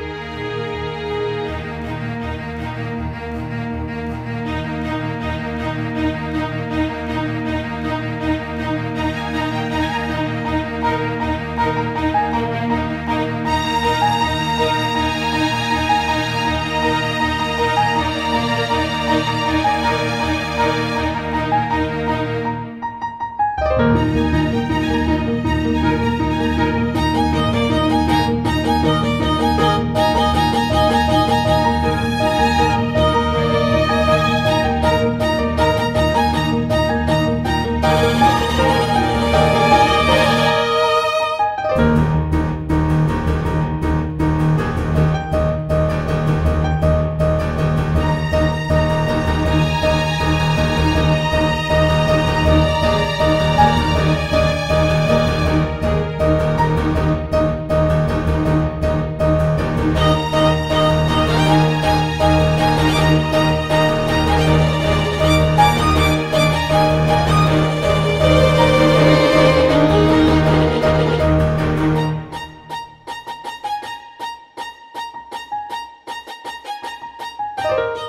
Bye. Thank you.